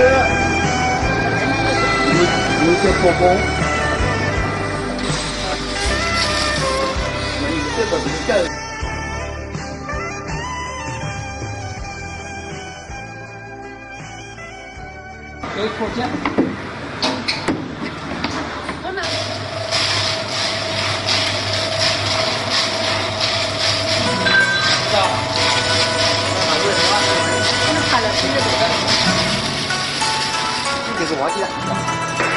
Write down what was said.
有几颗，有有些破风。这个比较。可以扩建。这是挖机的。